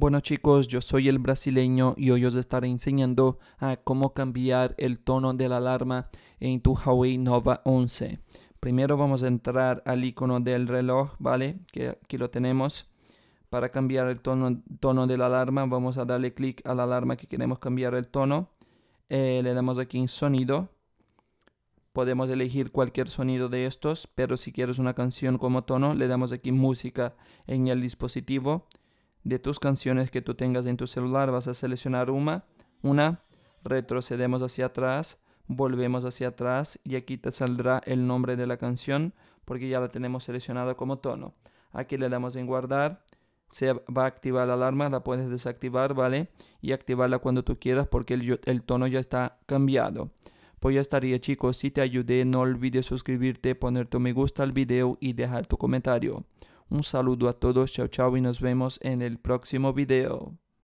Bueno chicos, yo soy el brasileño y hoy os estaré enseñando a cómo cambiar el tono de la alarma en tu Huawei Nova 11. Primero vamos a entrar al icono del reloj, ¿vale? Que aquí lo tenemos. Para cambiar el tono, tono de la alarma vamos a darle clic a la alarma que queremos cambiar el tono. Eh, le damos aquí en sonido. Podemos elegir cualquier sonido de estos, pero si quieres una canción como tono, le damos aquí música en el dispositivo de tus canciones que tú tengas en tu celular, vas a seleccionar una, una, retrocedemos hacia atrás, volvemos hacia atrás y aquí te saldrá el nombre de la canción porque ya la tenemos seleccionada como tono. Aquí le damos en guardar, se va a activar la alarma, la puedes desactivar, ¿vale? Y activarla cuando tú quieras porque el, el tono ya está cambiado. Pues ya estaría chicos, si te ayudé no olvides suscribirte, poner tu me gusta al video y dejar tu comentario. Un saludo a todos, chao chao y nos vemos en el próximo video.